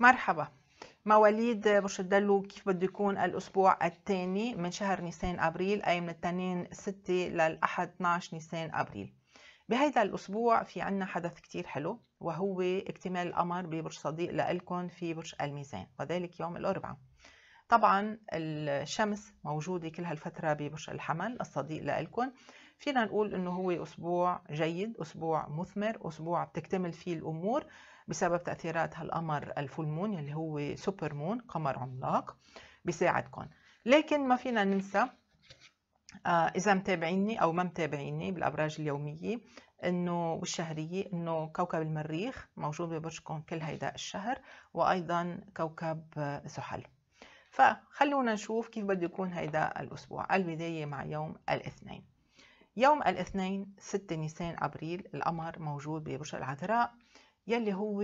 مرحبا. مواليد برج الدلو كيف بده يكون الأسبوع الثاني من شهر نيسان أبريل أي من الاثنين 6 للأحد 12 نيسان أبريل. بهيدا الأسبوع في عنا حدث كتير حلو وهو اكتمال القمر ببرج صديق لإلكم في برج الميزان وذلك يوم الأربعاء. طبعا الشمس موجودة كل هالفترة ببرج الحمل الصديق لإلكم فينا نقول إنه هو أسبوع جيد أسبوع مثمر أسبوع بتكتمل فيه الأمور بسبب تأثيرات هالقمر ال full moon اللي هو super moon قمر عملاق بيساعدكم لكن ما فينا ننسى آه إذا متابعيني أو ما متابعيني بالأبراج اليومية إنه والشهريه إنه كوكب المريخ موجود ببرجكم كل هيدا الشهر وأيضا كوكب زحل فخلونا نشوف كيف بده يكون هيدا الأسبوع. البداية مع يوم الاثنين. يوم الاثنين 6 نيسان أبريل القمر موجود ببرج العذراء يلي هو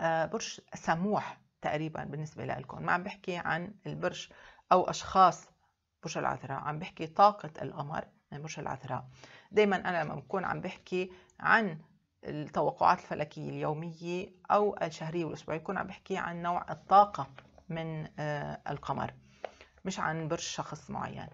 آه، برج سموح تقريبا بالنسبة لكم ما عم بحكي عن البرج أو أشخاص برج العذراء عم بحكي طاقة القمر من برج العذراء. دايما أنا لما بكون عم بحكي عن التوقعات الفلكية اليومية أو الشهرية والأسبوعية بكون عم بحكي عن نوع الطاقة من آه، القمر مش عن برج شخص معين.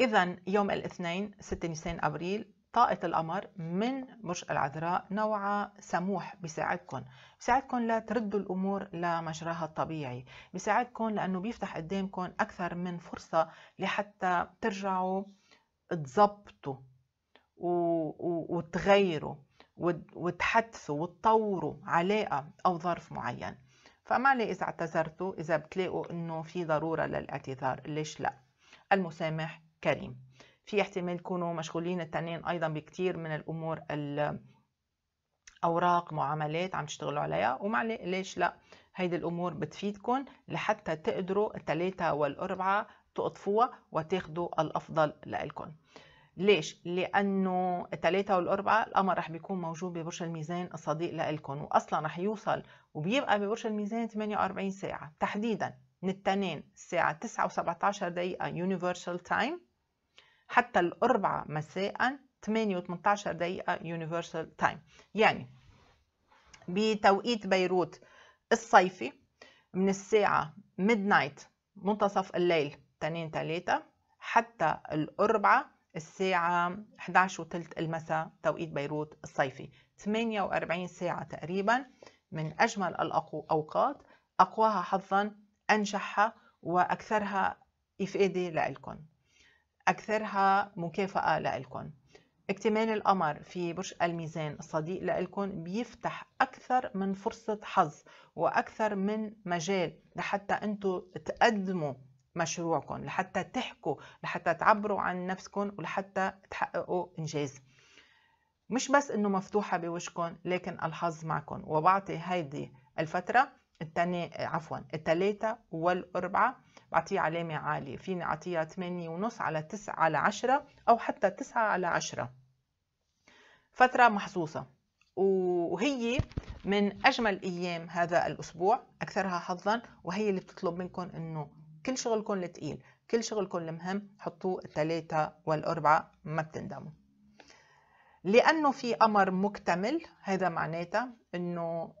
إذا يوم الاثنين 6 نيسان أبريل طاقة القمر من برج العذراء نوعها سموح بيساعدكم. بيساعدكم لتردوا الأمور لمجراها الطبيعي. بيساعدكم لأنه بيفتح قدامكم أكثر من فرصة لحتى ترجعوا تظبطوا وتغيروا وتحدثوا وتطوروا علاقة أو ظرف معين. فما لي إذا اعتذرتوا إذا بتلاقوا إنه في ضرورة للاعتذار ليش لا؟ المسامح كريم. في احتمال يكونوا مشغولين التنين أيضا بكتير من الأمور أوراق معاملات عم تشتغلوا عليها. ومع ليش لا هيدي الأمور بتفيدكم لحتى تقدروا الثلاثة والأربعة تقطفوها وتاخدوا الأفضل لإلكم. ليش؟ لأنه الثلاثة والأربعة القمر رح بيكون موجود ببرج الميزان الصديق لإلكم وأصلا رح يوصل وبيبقى ببرج الميزان 48 ساعة تحديدا. من التنين الساعة 9 و17 دقيقة Universal Time حتى الأربعة مساء 8 و18 دقيقة Universal Time. يعني بتوقيت بيروت الصيفي من الساعة midnight منتصف الليل 2 3 حتى الأربعة الساعة 11 وثلث المساء توقيت بيروت الصيفي. 48 ساعة تقريبا من أجمل الأوقات أقواها حظا أنجحها وأكثرها إفادة لإلكم أكثرها مكافأة لإلكم اكتمال القمر في برج الميزان الصديق لإلكم بيفتح أكثر من فرصة حظ وأكثر من مجال لحتى أنتم تقدموا مشروعكم لحتى تحكوا لحتى تعبروا عن نفسكم ولحتى تحققوا إنجاز. مش بس إنه مفتوحة بوجهكم لكن الحظ معكم. وبعطي هيدي الفترة التاني عفوا الثلاثة والأربعة. بعطيه علامة عالية. فيني أعطيها 8 ونص على 9 على 10 أو حتى 9 على 10 فترة محظوظة. وهي من أجمل أيام هذا الأسبوع أكثرها حظا. وهي اللي بتطلب منكم أنه كل شغلكم الثقيل كل شغلكم المهم حطوه الثلاثة والأربعة ما بتندموا. لأنه في قمر مكتمل هذا معناتها أنه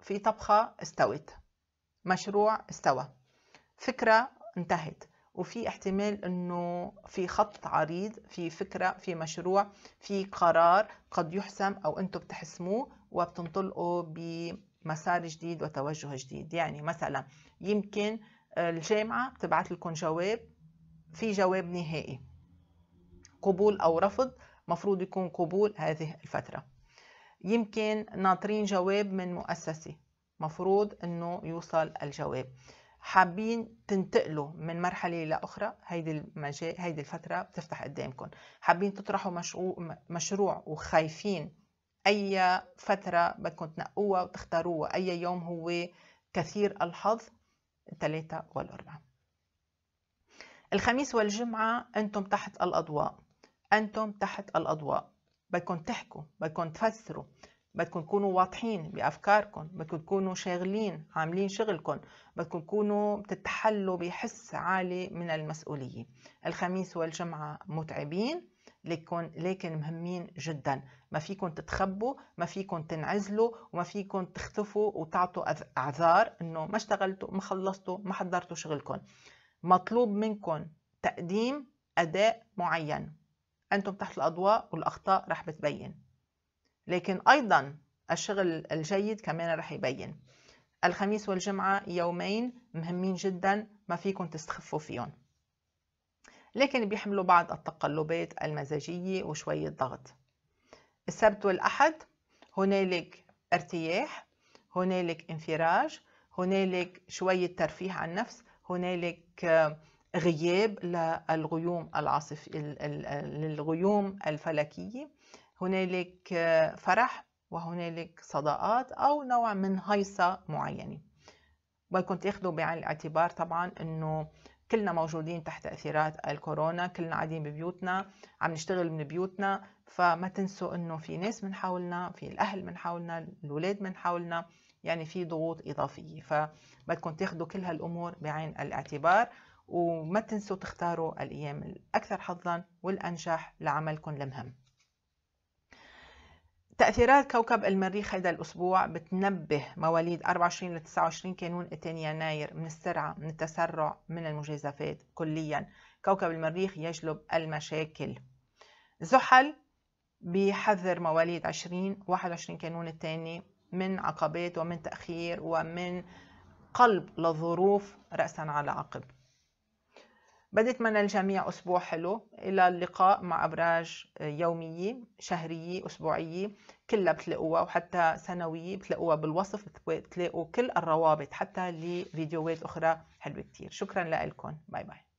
في طبخة استوت. مشروع استوى. فكرة انتهت. وفي احتمال إنه في خط عريض في فكرة في مشروع في قرار قد يحسم أو أنتم بتحسموه وبتنطلقوا بمسار جديد وتوجه جديد. يعني مثلا يمكن الجامعة بتبعت لكم جواب في جواب نهائي. قبول أو رفض مفروض يكون قبول هذه الفترة. يمكن ناطرين جواب من مؤسسة مفروض إنه يوصل الجواب. حابين تنتقلوا من مرحلة لاخرى هيدي المجال هيدي الفترة بتفتح قدامكم حابين تطرحوا مشروع مشروع وخايفين أي فترة بدكم تنقوها وتختاروها؟ أي يوم هو كثير الحظ؟ الثلاثه والأربعة. الخميس والجمعة أنتم تحت الأضواء. أنتم تحت الأضواء. بدكم تحكوا بدكم تفسروا بدكم تكونوا واضحين بأفكاركم بدكم تكونوا شاغلين عاملين شغلكم بدكم تكونوا بتتحلوا بحس عالي من المسؤولية. الخميس والجمعة متعبين لكن لكن مهمين جدا. ما فيكم تتخبوا ما فيكم تنعزلوا وما فيكم تختفوا وتعطوا أعذار إنه ما اشتغلتوا ما خلصتوا ما حضرتوا شغلكم مطلوب منكم تقديم أداء معين. أنتم تحت الأضواء والأخطاء رح بتبين. لكن أيضا الشغل الجيد كمان رح يبين. الخميس والجمعة يومين مهمين جدا ما فيكم تستخفوا فيهم. لكن بيحملوا بعض التقلبات المزاجية وشوية ضغط. السبت والأحد هنالك ارتياح هنالك انفراج هنالك شوية ترفيه عن النفس هنالك غياب للغيوم العاصف للغيوم الفلكية. هنالك فرح وهنالك صداقات أو نوع من هيصة معينة. بدكم تأخذوا بعين الاعتبار طبعا إنه كلنا موجودين تحت تأثيرات الكورونا كلنا قاعدين ببيوتنا عم نشتغل من بيوتنا. فما تنسوا إنه في ناس من حولنا في الأهل من حولنا الأولاد من حولنا يعني في ضغوط إضافية. فبدكم تأخذوا كل هالأمور بعين الاعتبار. وما تنسوا تختاروا الأيام الأكثر حظا والانجح لعملكم المهم تأثيرات كوكب المريخ هذا الأسبوع بتنبه مواليد 24 ل 29 كانون 2 يناير من السرعة من التسرع من المجازفات كليا. كوكب المريخ يجلب المشاكل. زحل بيحذر مواليد 20 21 كانون الثاني من عقبات ومن تأخير ومن قلب لظروف رأسا على عقب. بدي أتمنى للجميع أسبوع حلو. إلى اللقاء مع أبراج يومية شهرية أسبوعية كلها بتلاقوها وحتى سنوية بتلاقوها بالوصف بتلاقوا كل الروابط حتى لفيديوهات أخرى حلوة كتير. شكرا لكم. bye bye.